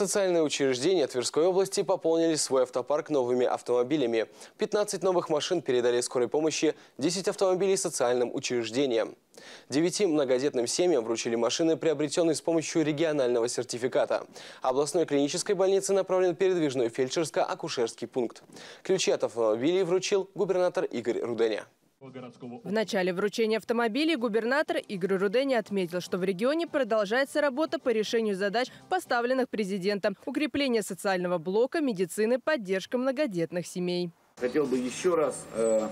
Социальные учреждения Тверской области пополнили свой автопарк новыми автомобилями. 15 новых машин передали скорой помощи, 10 автомобилей социальным учреждениям. Девяти многодетным семьям вручили машины, приобретенные с помощью регионального сертификата. Областной клинической больнице направлен передвижной фельдшерско-акушерский пункт. Ключи от автомобилей вручил губернатор Игорь Руденя. В начале вручения автомобилей губернатор Игорь Рудени отметил, что в регионе продолжается работа по решению задач, поставленных президентом. Укрепление социального блока, медицины, поддержка многодетных семей. Хотел бы еще раз э,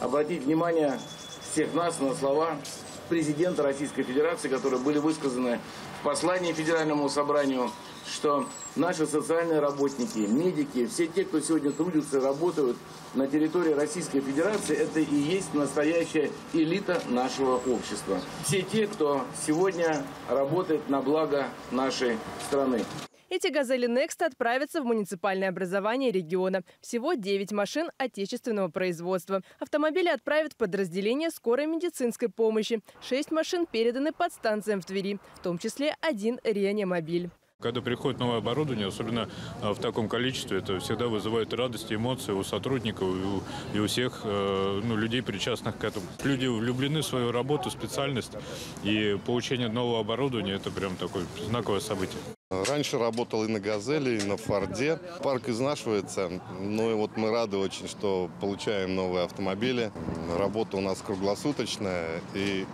обратить внимание всех нас на слова президента Российской Федерации, которые были высказаны в послании Федеральному собранию, что наши социальные работники, медики, все те, кто сегодня трудится и работают на территории Российской Федерации, это и есть настоящая элита нашего общества. Все те, кто сегодня работает на благо нашей страны. Эти «Газели Next» отправятся в муниципальное образование региона. Всего 9 машин отечественного производства. Автомобили отправят в подразделение скорой медицинской помощи. Шесть машин переданы подстанциям в Твери, в том числе один реанимобиль. Когда приходит новое оборудование, особенно а, в таком количестве, это всегда вызывает радость и эмоции у сотрудников и у, всех э, ну, людей, причастных к этому. Люди влюблены в свою работу, специальность, и получение нового оборудования – это прям такое знаковое событие. Раньше работал и на «Газели», и на «Форде». Парк изнашивается, ну и вот мы рады очень, что получаем новые автомобили. Работа у нас круглосуточная, и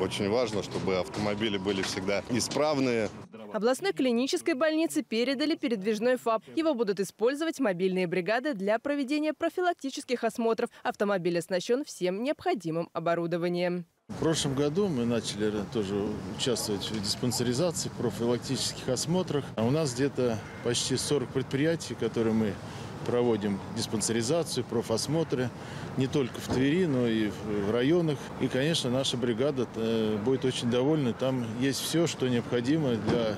очень важно, чтобы автомобили были всегда исправные. Областной клинической больнице передали передвижной ФАП. Его будут использовать мобильные бригады для проведения профилактических осмотров. Автомобиль оснащен всем необходимым оборудованием. В прошлом году мы начали тоже участвовать в диспансеризации, профилактических осмотрах. А у нас где-то почти 40 предприятий, которые мы проводим диспансеризацию, профосмотры не только в Твери, но и в районах. И, конечно, наша бригада э, будет очень довольна. Там есть все, что необходимо для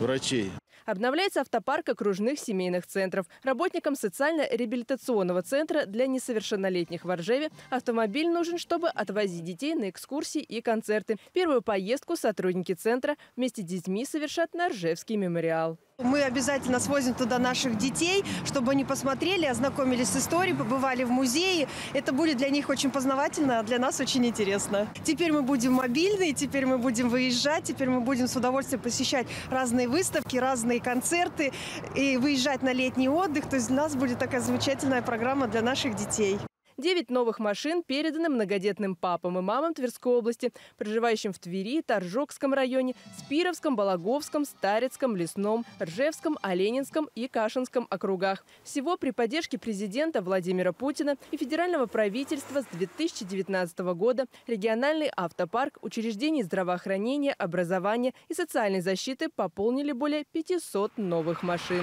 врачей. Обновляется автопарк окружных семейных центров. Работникам социально-реабилитационного центра для несовершеннолетних в Оржеве автомобиль нужен, чтобы отвозить детей на экскурсии и концерты. Первую поездку сотрудники центра вместе с детьми совершат на Ржевский мемориал. Мы обязательно свозим туда наших детей, чтобы они посмотрели, ознакомились с историей, побывали в музее. Это будет для них очень познавательно, а для нас очень интересно. Теперь мы будем мобильные, теперь мы будем выезжать, теперь мы будем с удовольствием посещать разные выставки, разные концерты и выезжать на летний отдых. То есть у нас будет такая замечательная программа для наших детей. Девять новых машин переданы многодетным папам и мамам Тверской области, проживающим в Твери, Торжокском районе, Спировском, Балаговском, Старецком, Лесном, Ржевском, Оленинском и Кашинском округах. Всего при поддержке президента Владимира Путина и федерального правительства с 2019 года региональный автопарк учреждений здравоохранения, образования и социальной защиты пополнили более 500 новых машин.